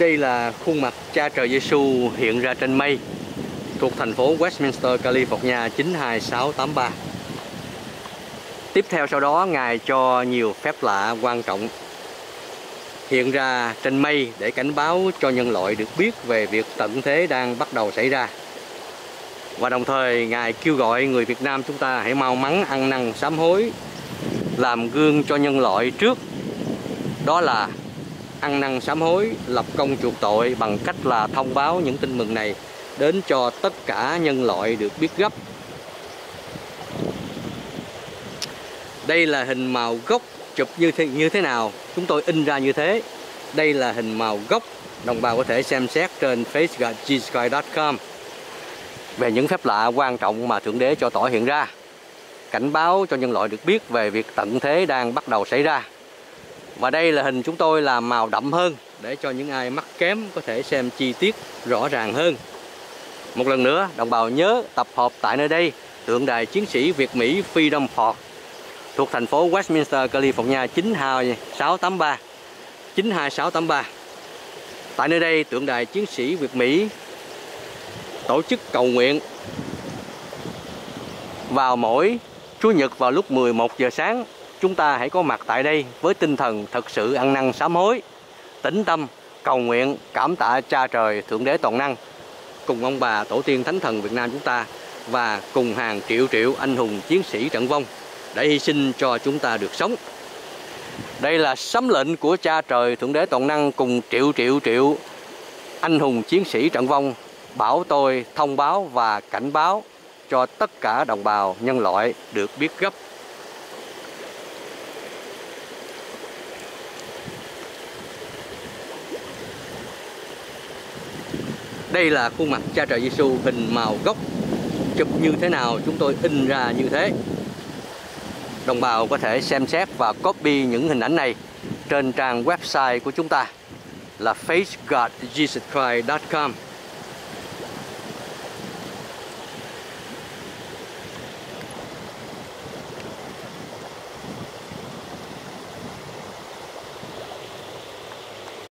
Đây là khuôn mặt cha trời Giêsu hiện ra trên mây thuộc thành phố Westminster, California 92683. Tiếp theo sau đó Ngài cho nhiều phép lạ quan trọng hiện ra trên mây để cảnh báo cho nhân loại được biết về việc tận thế đang bắt đầu xảy ra. Và đồng thời Ngài kêu gọi người Việt Nam chúng ta hãy mau mắn ăn năn sám hối làm gương cho nhân loại trước đó là ăn năn sám hối lập công chuộc tội bằng cách là thông báo những tin mừng này đến cho tất cả nhân loại được biết gấp. Đây là hình màu gốc chụp như thế, như thế nào? Chúng tôi in ra như thế. Đây là hình màu gốc. Đồng bào có thể xem xét trên facebook.gsky.com về những phép lạ quan trọng mà Thượng Đế cho tỏ hiện ra. Cảnh báo cho nhân loại được biết về việc tận thế đang bắt đầu xảy ra và đây là hình chúng tôi làm màu đậm hơn để cho những ai mắt kém có thể xem chi tiết rõ ràng hơn. Một lần nữa đồng bào nhớ tập hợp tại nơi đây tượng đài chiến sĩ Việt Mỹ Freedom Fort thuộc thành phố Westminster, California 92683 92683 Tại nơi đây tượng đài chiến sĩ Việt Mỹ tổ chức cầu nguyện vào mỗi Chủ nhật vào lúc 11 giờ sáng chúng ta hãy có mặt tại đây với tinh thần thật sự ăn năn sám hối, tĩnh tâm, cầu nguyện, cảm tạ cha trời thượng đế toàn năng cùng ông bà tổ tiên thánh thần Việt Nam chúng ta và cùng hàng triệu triệu anh hùng chiến sĩ trận vong để hy sinh cho chúng ta được sống. Đây là sấm lệnh của cha trời Thượng Đế Toàn Năng cùng triệu triệu triệu anh hùng chiến sĩ trận vong bảo tôi thông báo và cảnh báo cho tất cả đồng bào nhân loại được biết gấp. Đây là khuôn mặt cha trời Giêsu hình màu gốc. Chụp như thế nào chúng tôi in ra như thế. Đồng bào có thể xem xét và copy những hình ảnh này trên trang website của chúng ta là facegodjesuschrist.com